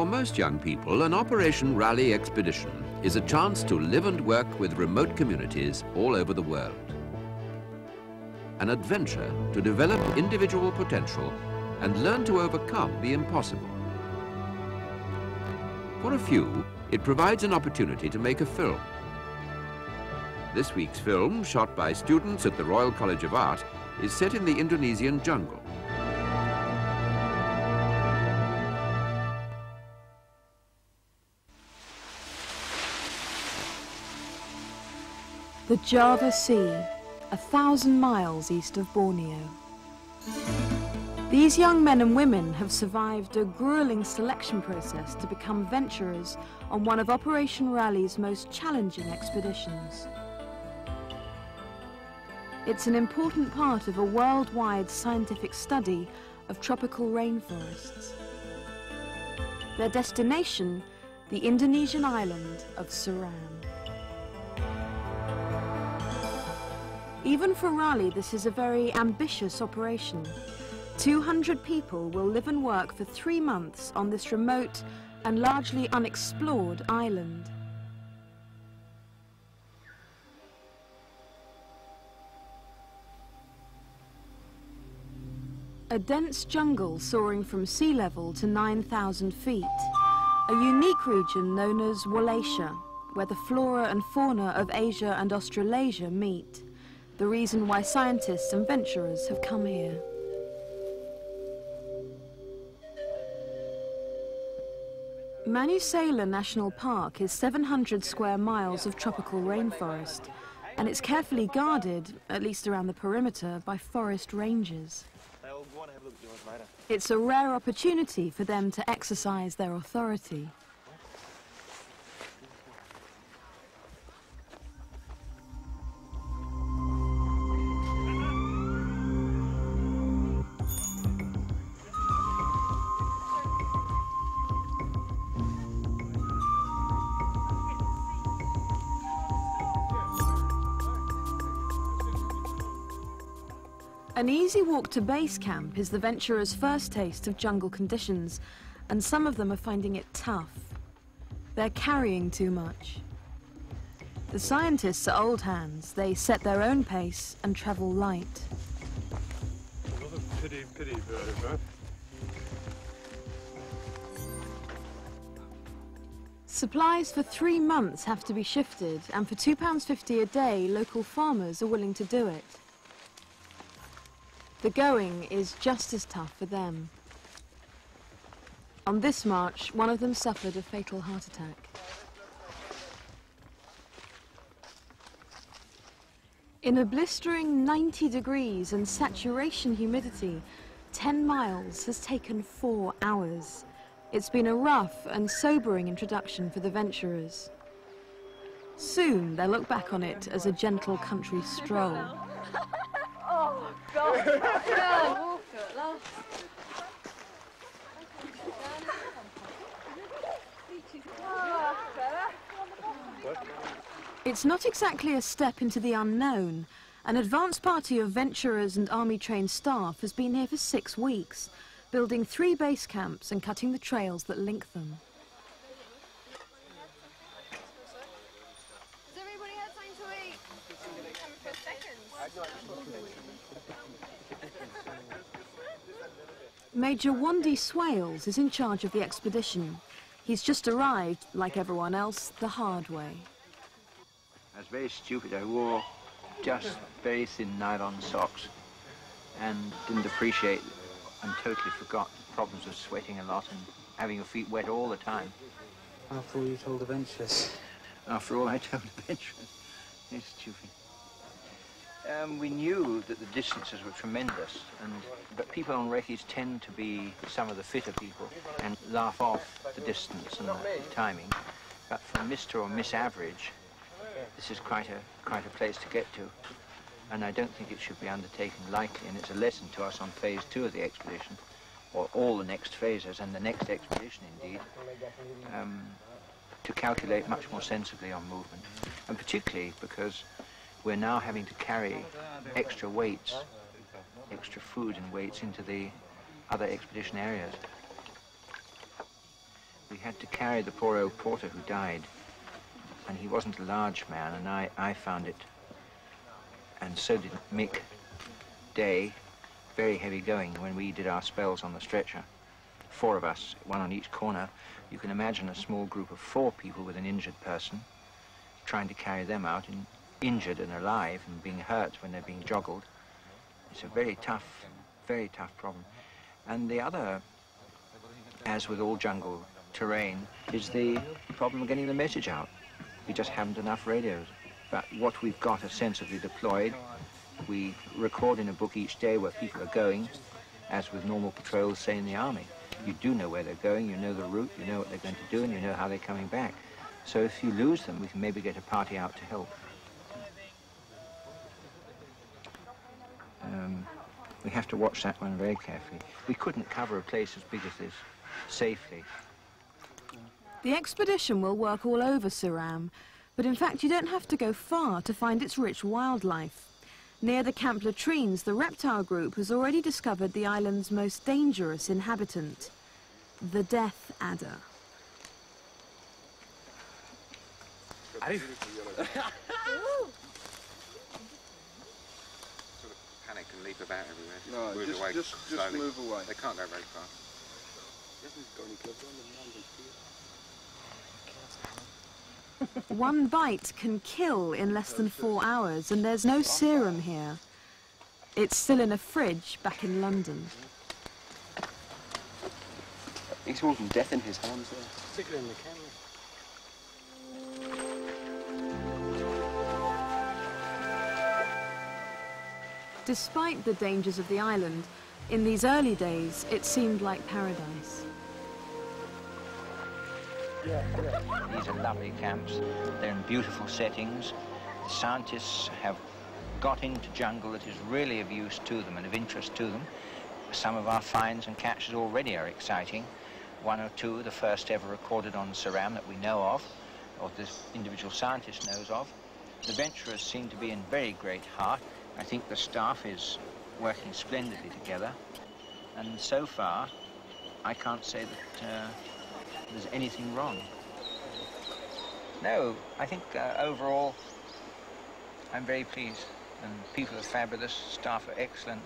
For most young people, an Operation Raleigh expedition is a chance to live and work with remote communities all over the world. An adventure to develop individual potential and learn to overcome the impossible. For a few, it provides an opportunity to make a film. This week's film, shot by students at the Royal College of Art, is set in the Indonesian jungle. The Java Sea, a thousand miles east of Borneo. These young men and women have survived a grueling selection process to become venturers on one of Operation Raleigh's most challenging expeditions. It's an important part of a worldwide scientific study of tropical rainforests. Their destination, the Indonesian island of Seram. Even for Raleigh, this is a very ambitious operation. 200 people will live and work for three months on this remote and largely unexplored island. A dense jungle soaring from sea level to 9,000 feet. A unique region known as Wallacea, where the flora and fauna of Asia and Australasia meet. The reason why scientists and venturers have come here. Manusela National Park is 700 square miles of tropical rainforest, and it's carefully guarded, at least around the perimeter, by forest rangers. It's a rare opportunity for them to exercise their authority. An easy walk to base camp is the venturers' first taste of jungle conditions, and some of them are finding it tough. They're carrying too much. The scientists are old hands. They set their own pace and travel light. Pity, pity bird? Supplies for three months have to be shifted, and for £2.50 a day, local farmers are willing to do it. The going is just as tough for them. On this march, one of them suffered a fatal heart attack. In a blistering 90 degrees and saturation humidity, 10 miles has taken four hours. It's been a rough and sobering introduction for the venturers. Soon they'll look back on it as a gentle country stroll. It's not exactly a step into the unknown. An advance party of venturers and army-trained staff has been here for six weeks, building three base camps and cutting the trails that link them. Has everybody had something to eat? Come for seconds. Major Wandy Swales is in charge of the expedition. He's just arrived, like everyone else, the hard way. I was very stupid. I wore just very thin nylon socks and didn't appreciate and totally forgot the problems of sweating a lot and having your feet wet all the time. After all you told adventures. After all I told adventurers. It's stupid. Um, we knew that the distances were tremendous, and but people on recce's tend to be some of the fitter people and laugh off the distance and the timing. But for Mr. or Miss Average, this is quite a quite a place to get to, and I don't think it should be undertaken lightly. And it's a lesson to us on phase two of the expedition, or all the next phases and the next expedition indeed, um, to calculate much more sensibly on movement, and particularly because we're now having to carry extra weights, extra food and weights into the other expedition areas. we had to carry the poor old porter who died. And he wasn't a large man, and I, I found it, and so did Mick Day, very heavy going when we did our spells on the stretcher. Four of us, one on each corner. You can imagine a small group of four people with an injured person, trying to carry them out, and injured and alive and being hurt when they're being joggled. It's a very tough, very tough problem. And the other, as with all jungle terrain, is the problem of getting the message out. We just haven't enough radios. But what we've got are sensibly deployed. We record in a book each day where people are going, as with normal patrols, say in the army. You do know where they're going, you know the route, you know what they're going to do, and you know how they're coming back. So if you lose them, we can maybe get a party out to help. We have to watch that one very carefully. We couldn't cover a place as big as this safely. The expedition will work all over Seram, but in fact you don't have to go far to find its rich wildlife. Near the Camp Latrines, the reptile group has already discovered the island's most dangerous inhabitant, the death adder. sort of panic leap about everywhere. Just No, move just- away just- just slowly. move away. They can't go very fast. One bite can kill in less than four hours, and there's no serum here. It's still in a fridge back in London. He's holding death in his hands there. Particularly in the camera. Despite the dangers of the island, in these early days, it seemed like paradise. These are lovely camps. They're in beautiful settings. The scientists have got into jungle that is really of use to them and of interest to them. Some of our finds and catches already are exciting. One or two, the first ever recorded on Seram that we know of, or this individual scientist knows of. The venturers seem to be in very great heart. I think the staff is working splendidly together. And so far, I can't say that uh, there's anything wrong. No, I think uh, overall I'm very pleased. And people are fabulous, staff are excellent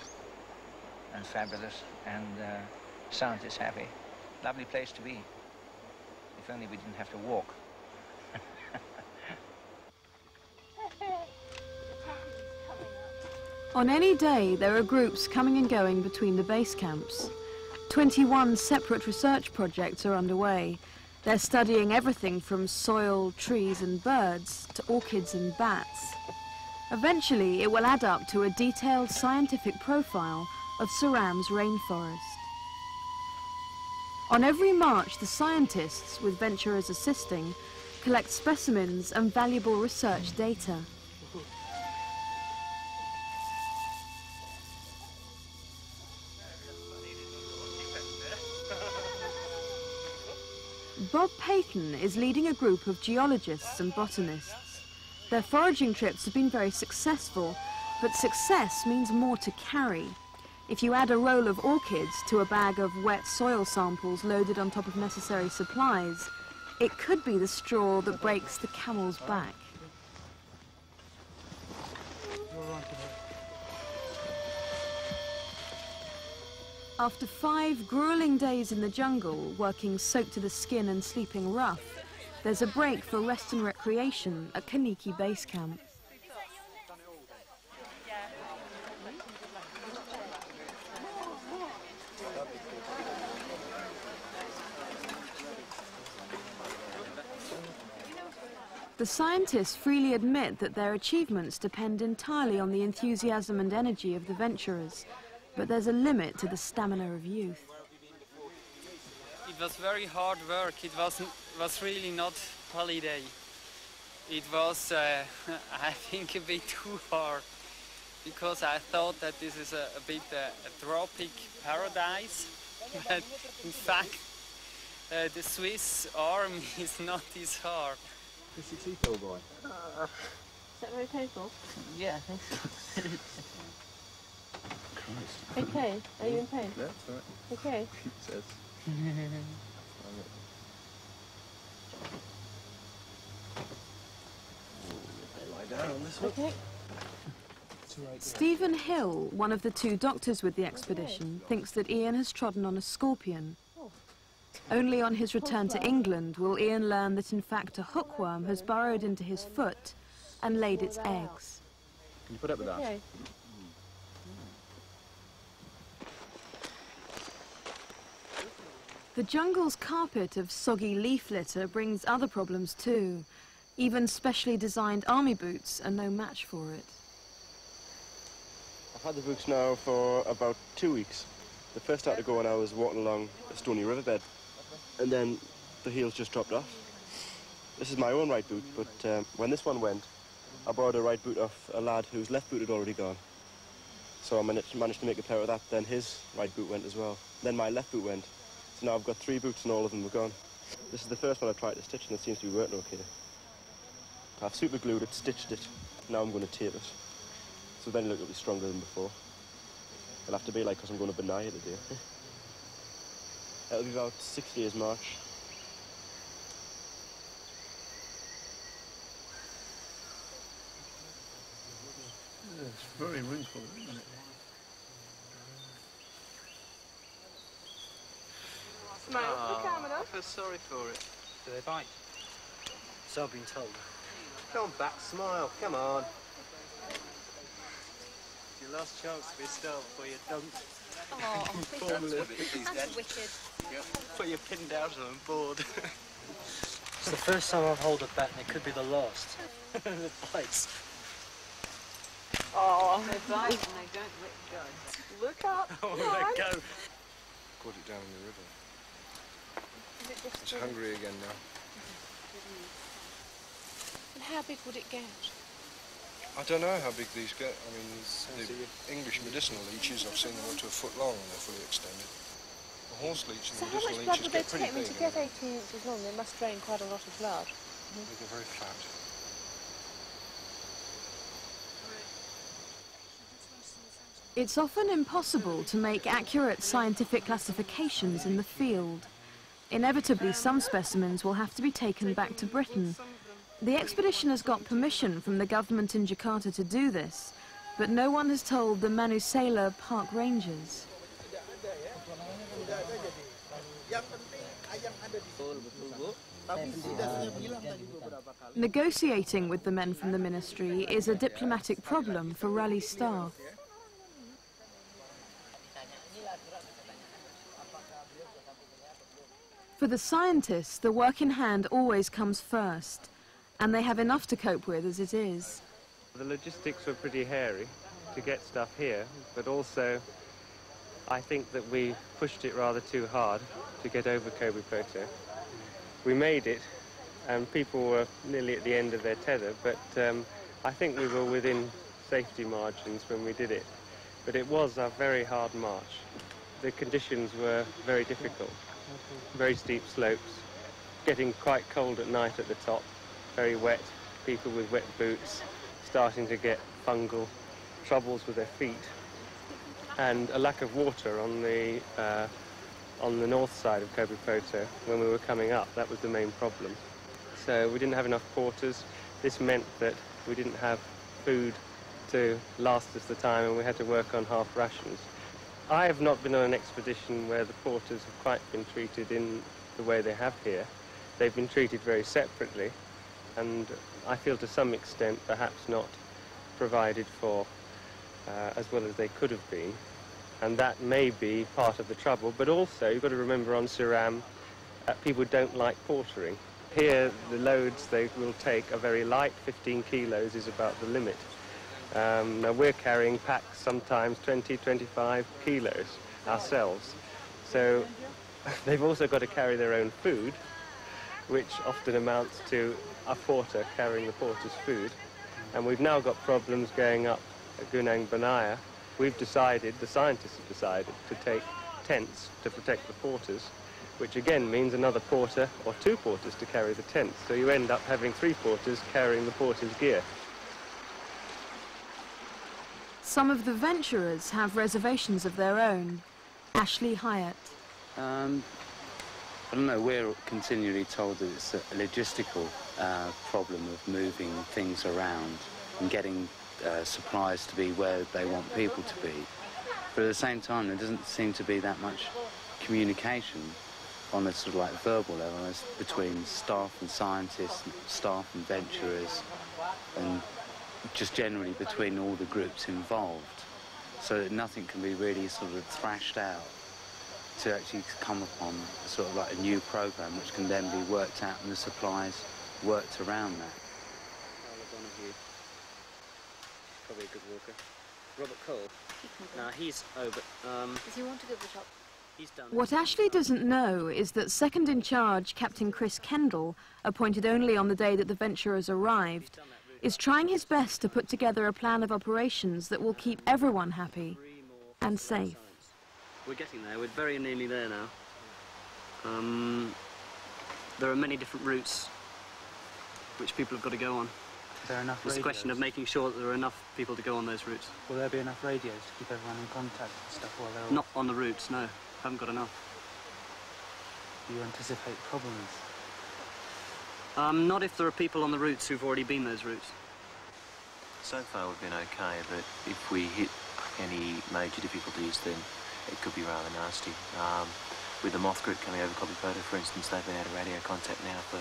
and fabulous, and uh, scientists happy. Lovely place to be. If only we didn't have to walk. On any day, there are groups coming and going between the base camps. 21 separate research projects are underway. They're studying everything from soil, trees and birds to orchids and bats. Eventually, it will add up to a detailed scientific profile of Seram's rainforest. On every march, the scientists, with venturers assisting, collect specimens and valuable research data. Bob Payton is leading a group of geologists and botanists. Their foraging trips have been very successful, but success means more to carry. If you add a roll of orchids to a bag of wet soil samples loaded on top of necessary supplies, it could be the straw that breaks the camel's back. After five grueling days in the jungle, working soaked to the skin and sleeping rough, there's a break for rest and recreation at Kanikeh Base Camp. The scientists freely admit that their achievements depend entirely on the enthusiasm and energy of the venturers, but there's a limit to the stamina of youth. It was very hard work. It wasn't was really not holiday. It was, uh, I think, a bit too hard because I thought that this is a, a bit uh, a tropic paradise, but in fact, uh, the Swiss army is not this hard. This is Tito boy. Is that very painful? Yeah, I think so. Okay, are you in pain? That's right. Okay. He says. Lie down on this one. Okay. Stephen Hill, one of the two doctors with the expedition, thinks that Ian has trodden on a scorpion. Oh. Only on his return to England will Ian learn that in fact a hookworm has burrowed into his foot and laid its eggs. Can you put up with that? The jungle's carpet of soggy leaf litter brings other problems too. Even specially designed army boots are no match for it. I've had the boots now for about two weeks. The first go when I was walking along a stony riverbed, and then the heels just dropped off. This is my own right boot, but um, when this one went, I borrowed a right boot off a lad whose left boot had already gone. So I managed to make a pair of that, then his right boot went as well. Then my left boot went. Now I've got three boots and all of them are gone. This is the first one I've tried to stitch and it seems to be working okay. I've super glued it, stitched it, now I'm going to tape it. So then it'll be stronger than before. It'll have to be like because I'm going to Binaiya today. It'll be about six days march. It's very wrinkled, isn't it? Smile for the camera. I feel sorry for it. Do they bite? So I've been told. Come back, smile, come on. It's your last chance to be a star before you don't. Oh, that's wicked. Before you're pinned out and bored. it's the first time I've held a bat and it could be the last. the bites. Oh, they bite and they don't let go. Look up. Oh, Come let go. Caught it down in the river. Is it just It's hungry again now. And how big would it get? I don't know how big these get. I mean, the English medicinal leeches, I've seen them up to a foot long and they're fully extended. The horse leech and So the how much medicinal blood leeches would they get pretty take? I mean, big. to get 18 inches long, they must drain quite a lot of blood. They get very fat. It's often impossible to make accurate scientific classifications in the field. Inevitably, some specimens will have to be taken back to Britain. The expedition has got permission from the government in Jakarta to do this, but no one has told the Manusela Park Rangers. Negotiating with the men from the ministry is a diplomatic problem for Raleigh staff. For the scientists, the work in hand always comes first, and they have enough to cope with as it is. The logistics were pretty hairy to get stuff here, but also I think that we pushed it rather too hard to get over Kobipoto. We made it, and people were nearly at the end of their tether, but um, I think we were within safety margins when we did it. But it was a very hard march. The conditions were very difficult, very steep slopes, getting quite cold at night at the top, very wet, people with wet boots, starting to get fungal troubles with their feet, and a lack of water on the uh, on the north side of Kobe Proto when we were coming up. That was the main problem. So we didn't have enough porters. This meant that we didn't have food to last us the time, and we had to work on half rations. I have not been on an expedition where the porters have quite been treated in the way they have here. They've been treated very separately, and I feel to some extent perhaps not provided for uh, as well as they could have been. And that may be part of the trouble, but also you've got to remember on Seram, uh, people don't like portering. Here, the loads they will take are very light, 15 kilos is about the limit. Um, now we're carrying packs sometimes 20, 25 kilos ourselves. So they've also got to carry their own food, which often amounts to a porter carrying the porter's food. And we've now got problems going up at Gunung Binaiya. We've decided, the scientists have decided, to take tents to protect the porters, which again means another porter or two porters to carry the tents. So you end up having three porters carrying the porter's gear. Some of the venturers have reservations of their own. Ashley Hyett. Um, I don't know, we're continually told that it's a logistical uh, problem of moving things around and getting uh, supplies to be where they want people to be. But at the same time, there doesn't seem to be that much communication on a sort of like verbal level between staff and scientists, staff and venturers, and just generally between all the groups involved, so that nothing can be really sort of thrashed out to actually come upon sort of like a new program which can then be worked out and the supplies worked around that. Probably a good walker. Robert Cole. Now he's over. Um, Does he want to go to the top? he's done. What Ashley doesn't know is that second in charge, Captain Chris Kendall, appointed only on the day that the venturers arrived, is trying his best to put together a plan of operations that will keep everyone happy and safe. We're getting there. We're very nearly there now. Um, there are many different routes which people have got to go on. Is there enough It's a question of making sure that there are enough people to go on those routes. Will there be enough radios to keep everyone in contact and stuff while they're all... Not on the routes, no. Haven't got enough. Do you anticipate problems? Um, not if there are people on the routes who've already been those routes. So far we've been okay, but if we hit any major difficulties, then it could be rather nasty. Um, with the moth group coming over Kobipoto, for instance, they've been out of radio contact now for,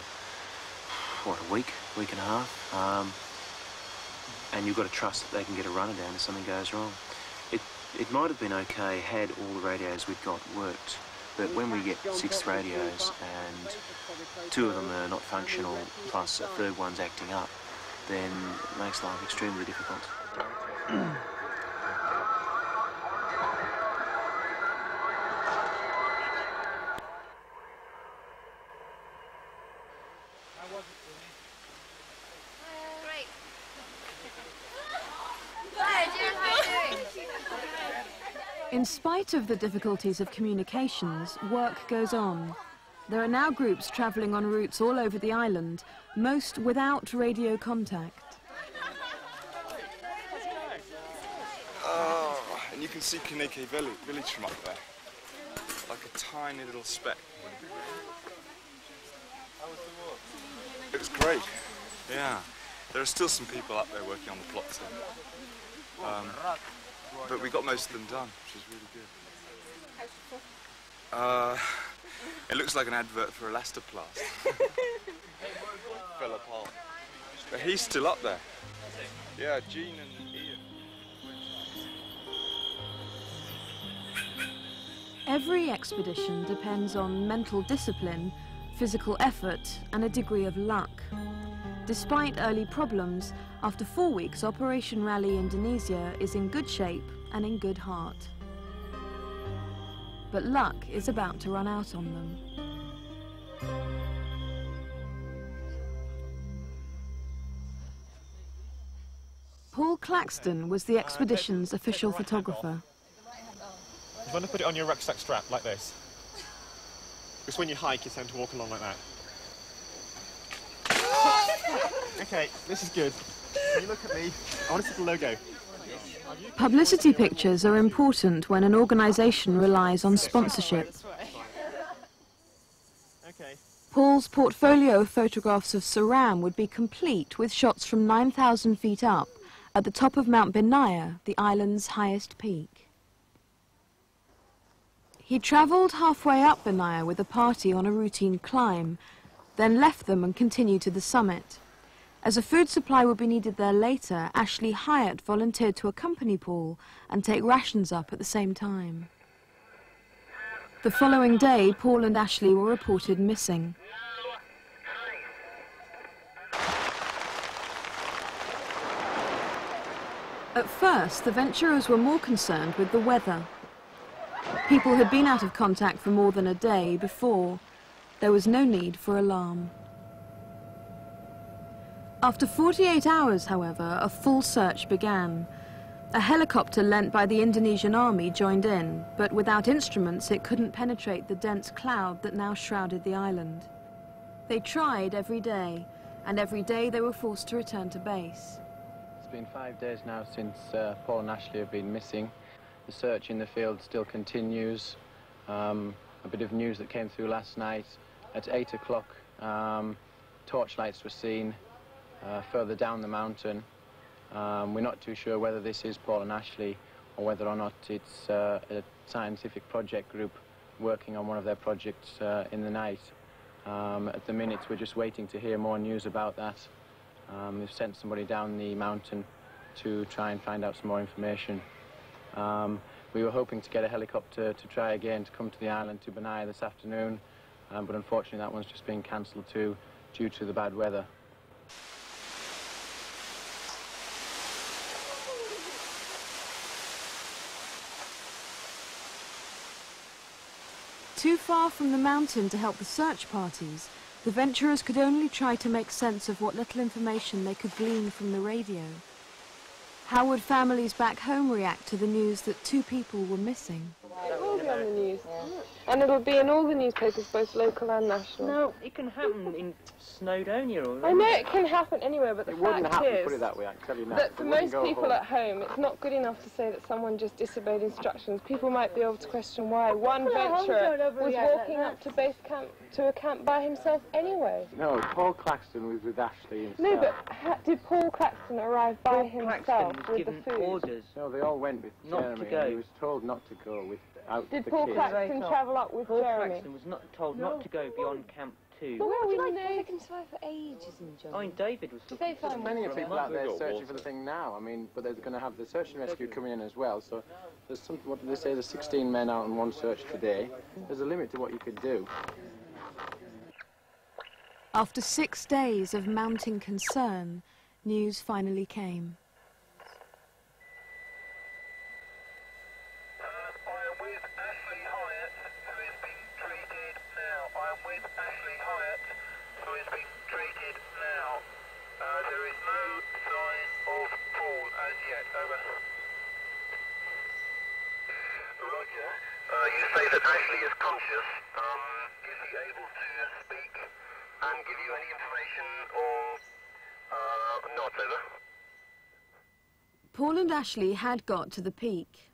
what, a week, week and a half? Um, and you've got to trust that they can get a runner down if something goes wrong. It, it might have been okay had all the radios we've got worked, but when we get six radios and two of them are not functional, plus a third one's acting up, then it makes life extremely difficult. Great. Hi, Jen, how are you doing? In spite of the difficulties of communications, work goes on. There are now groups travelling on routes all over the island, most without radio contact. Oh, and you can see Kanikeh village, from up there. Like a tiny little speck. It was great. Yeah. There are still some people up there working on the plots. here. Um, but we got most of them done, which is really good. Uh, it looks like an advert for Elastoplast. Fell apart. But he's still up there. Yeah, Gene and Ian. Every expedition depends on mental discipline, physical effort, and a degree of luck. Despite early problems, after four weeks, Operation Raleigh Indonesia is in good shape and in good heart. But luck is about to run out on them. Paul Claxton was the expedition's official photographer. You want to put it on your rucksack strap like this. Because when you hike, you tend to walk along like that. Okay, this is good. Can you look at me? I want to see the logo. Publicity pictures are important when an organisation relies on sponsorship. Okay. Paul's portfolio of photographs of Seram would be complete with shots from 9,000 feet up at the top of Mount Binaiya, the island's highest peak. He travelled halfway up Binaiya with a party on a routine climb, then left them and continued to the summit. As a food supply would be needed there later, Ashley Hyett volunteered to accompany Paul and take rations up at the same time. The following day, Paul and Ashley were reported missing. At first, the venturers were more concerned with the weather. People had been out of contact for more than a day before. There was no need for alarm. After 48 hours, however, a full search began. A helicopter lent by the Indonesian army joined in, but without instruments it couldn't penetrate the dense cloud that now shrouded the island. They tried every day, and every day they were forced to return to base. It's been five days now since uh, Paul and Ashley have been missing. The search in the field still continues. Um, a bit of news that came through last night. At 8 o'clock, um, torchlights were seen uh, further down the mountain. Um, we're not too sure whether this is Paul and Ashley or whether or not it's uh, a scientific project group working on one of their projects uh, in the night. Um, at the minute, we're just waiting to hear more news about that. Um, we've sent somebody down the mountain to try and find out some more information. Um, we were hoping to get a helicopter to try again to come to the island to Binaiya this afternoon, um, but unfortunately that one's just been cancelled too due to the bad weather. Far from the mountain to help the search parties, the venturers could only try to make sense of what little information they could glean from the radio. How would families back home react to the news that two people were missing? It will be on the news. And it'll be in all the newspapers, both local and national. No, it can happen in Snowdonia or... I know it can happen anywhere, but the It fact wouldn't happen, is put it that way, I can tell you now. that for most people home. at home, it's not good enough to say that someone just disobeyed instructions. People might be able to question why. One People venturer was walking up to base camp to a camp by himself anyway. No, Paul Claxton was with Ashley himself. No, but ha- did Paul Claxton arrive by Paul himself Claxton was with given the food? orders No, they all went with not Jeremy, to go. and he was told not to go without Did the Paul kids. Claxton travel up with Paul Jeremy? Claxton was not told not to go beyond Camp 2. But where Would you we like know- they can survive for ages in John? I mean, David was Did they looking for find them Many for a people out there searching for the thing now. I mean, but they're going to have the search and rescue coming in as well. So there's some. What did they say? There's 16 men out on one search today. There's a limit to what you could do. After six days of mounting concern, news finally came. Uh, you say that Ashley is conscious. Um, is he able to speak and give you any information or Over. Paul and Ashley had got to the peak.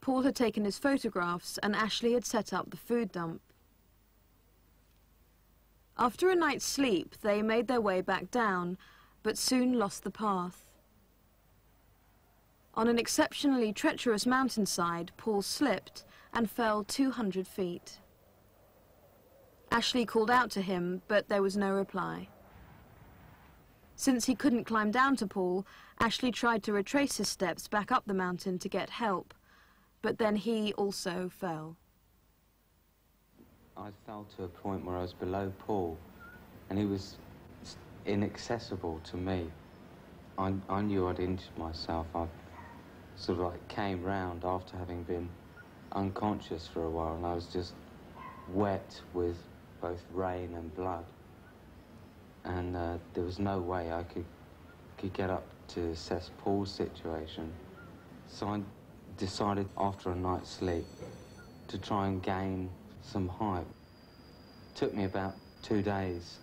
Paul had taken his photographs and Ashley had set up the food dump. After a night's sleep, they made their way back down, but soon lost the path. On an exceptionally treacherous mountainside, Paul slipped and fell 200 feet. Ashley called out to him, but there was no reply. Since he couldn't climb down to Paul, Ashley tried to retrace his steps back up the mountain to get help, but then he also fell. I fell to a point where I was below Paul, and he was inaccessible to me. I, I knew I'd injured myself. I sort of like came round after having been unconscious for a while, and I was just wet with both rain and blood. And uh, there was no way I could could get up to assess Paul's situation. So I decided after a night's sleep to try and gain some height. Took me about two days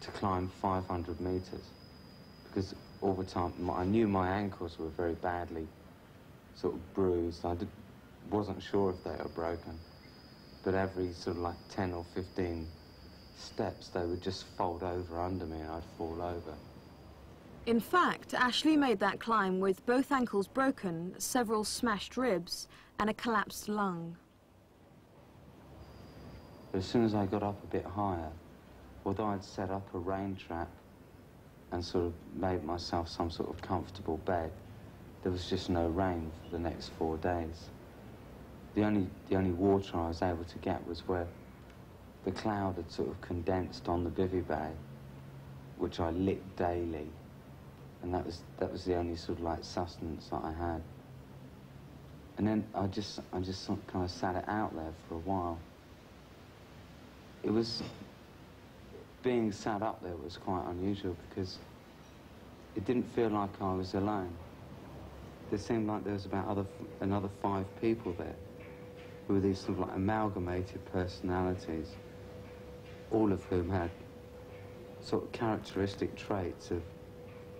to climb 500 meters because all the time I knew my ankles were very badly sort of bruised. I did, wasn't sure if they were broken, but every sort of like 10 or 15 steps they would just fold over under me and I'd fall over. In fact, Ashley made that climb with both ankles broken, several smashed ribs, and a collapsed lung. But as soon as I got up a bit higher, although I'd set up a rain trap and sort of made myself some sort of comfortable bed, there was just no rain for the next four days. The only, the only water I was able to get was where the cloud had sort of condensed on the bivy bag, which I lit daily. And that was, that was the only sort of like sustenance that I had. And then I just, I just sort of kind of sat it out there for a while. It was, being sat up there was quite unusual because it didn't feel like I was alone. It seemed like there was about other, another five people there who were these sort of like amalgamated personalities, all of whom had sort of characteristic traits of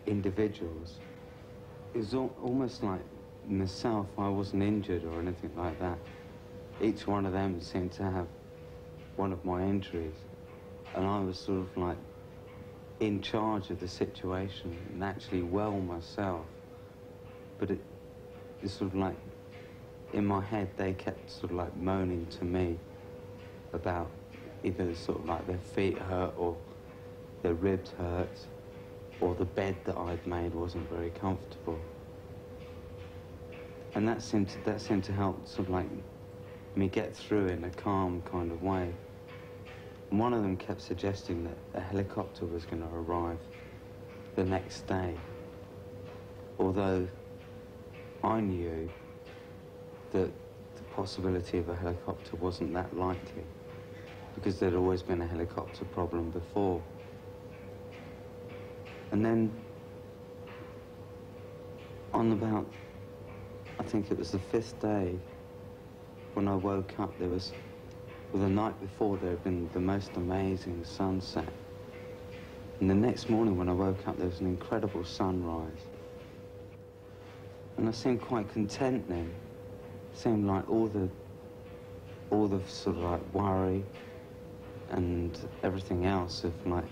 individuals. It was al almost like myself, I wasn't injured or anything like that, each one of them seemed to have one of my injuries. And I was sort of like in charge of the situation and actually well myself. But it, it's sort of like in my head they kept sort of like moaning to me about either sort of like their feet hurt or their ribs hurt or the bed that I'd made wasn't very comfortable. And that seemed to, that seemed to help sort of like me get through in a calm kind of way. And one of them kept suggesting that a helicopter was going to arrive the next day. Although I knew that the possibility of a helicopter wasn't that likely because there'd always been a helicopter problem before. And then on about, I think it was the fifth day, when I woke up, there was, well, the night before, there had been the most amazing sunset. And the next morning when I woke up, there was an incredible sunrise. And I seemed quite content then. It seemed like all the, all the sort of like worry and everything else of like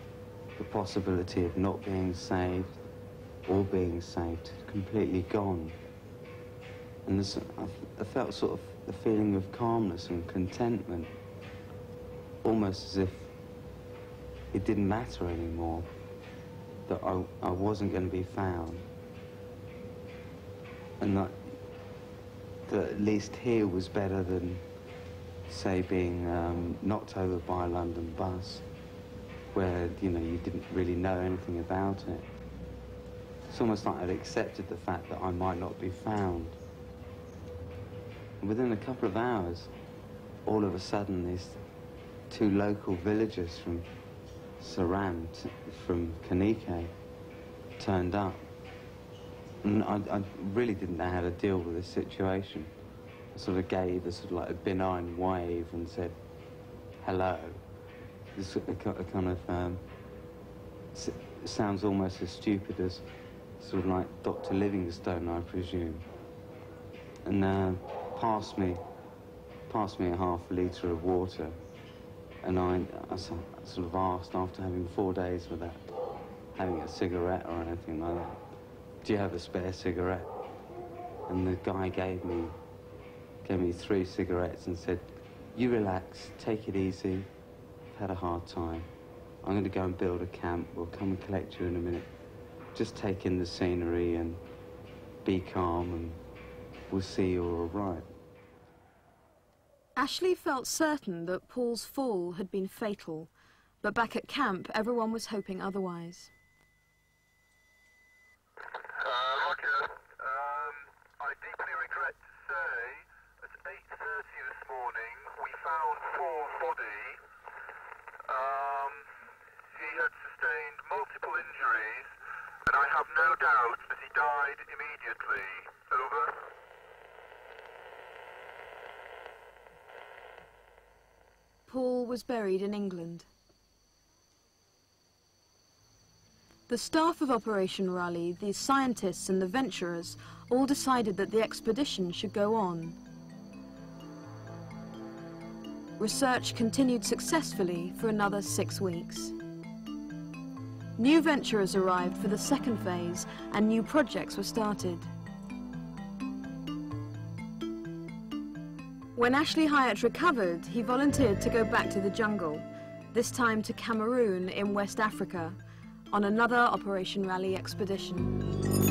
the possibility of not being saved or being saved completely gone. And this, I, I felt sort of a feeling of calmness and contentment, almost as if it didn't matter anymore, that I, I wasn't going to be found. And that, that at least here was better than, say, being um, knocked over by a London bus, where, you know, you didn't really know anything about it. It's almost like I'd accepted the fact that I might not be found. And within a couple of hours, all of a sudden, these two local villagers from Seram, from Kanikeh, turned up. And I, I, really didn't know how to deal with this situation. Sort of gave a sort of like a benign wave and said, hello. This a kind of um, sounds almost as stupid as sort of like Dr. Livingstone, I presume. And uh, passed me, passed me a half a litre of water, and I, I, sort of asked after having four days without having a cigarette or anything like that, do you have a spare cigarette? And the guy gave me, gave me three cigarettes and said, you relax, take it easy, I've had a hard time. I'm going to go and build a camp. We'll come and collect you in a minute. Just take in the scenery and be calm and we'll see you're all right. Ashley felt certain that Paul's fall had been fatal, but back at camp, everyone was hoping otherwise. Uh, Roger. Um, I deeply regret to say, at 8.30 this morning, found Paul's body. Um, he had sustained multiple injuries, and I have no doubt that he died immediately. Over. Paul was buried in England. The staff of Operation Raleigh, the scientists and the venturers all decided that the expedition should go on. Research continued successfully for another six weeks. New venturers arrived for the second phase and new projects were started. When Ashley Hyett recovered, he volunteered to go back to the jungle, this time to Cameroon in West Africa, on another Operation Raleigh expedition.